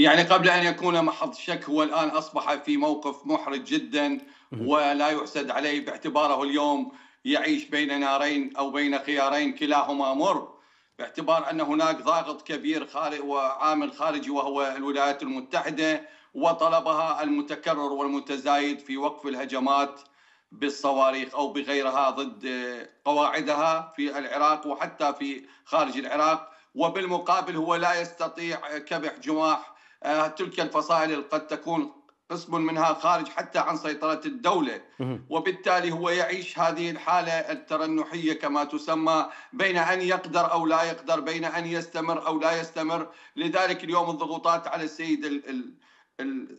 يعني قبل أن يكون محط شك هو الآن أصبح في موقف محرج جدا ولا يحسد عليه باعتباره اليوم يعيش بين نارين أو بين خيارين كلاهما مر باعتبار أن هناك ضاغط كبير خارج وعامل خارجي وهو الولايات المتحدة وطلبها المتكرر والمتزايد في وقف الهجمات بالصواريخ أو بغيرها ضد قواعدها في العراق وحتى في خارج العراق وبالمقابل هو لا يستطيع كبح جماح تلك الفصائل قد تكون قسم منها خارج حتى عن سيطرة الدولة. وبالتالي هو يعيش هذه الحالة الترنحية كما تسمى بين أن يقدر أو لا يقدر بين أن يستمر أو لا يستمر. لذلك اليوم الضغوطات على السيد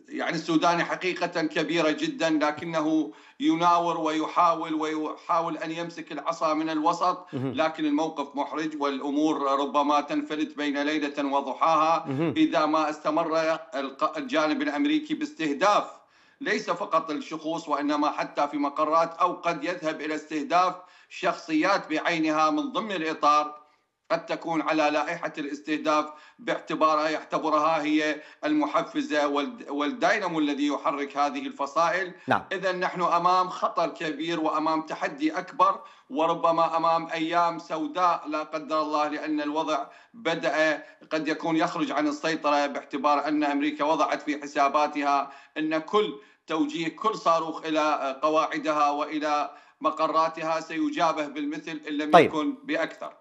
يعني السوداني حقيقة كبيرة جدا لكنه يناور ويحاول ويحاول أن يمسك العصا من الوسط لكن الموقف محرج والأمور ربما تنفلت بين ليلة وضحاها. إذا ما استمر الجانب الأمريكي باستهداف ليس فقط الشخوص وإنما حتى في مقرات أو قد يذهب إلى استهداف شخصيات بعينها من ضمن الإطار قد تكون على لائحة الاستهداف باعتبارها يعتبرها هي المحفزة والدينامو الذي يحرك هذه الفصائل نعم. إذا نحن أمام خطر كبير وأمام تحدي أكبر وربما أمام أيام سوداء لا قدر الله لأن الوضع بدأ قد يكون يخرج عن السيطرة باعتبار أن أمريكا وضعت في حساباتها أن كل توجيه كل صاروخ إلى قواعدها وإلى مقراتها سيجابه بالمثل إن لم طيب. يكن بأكثر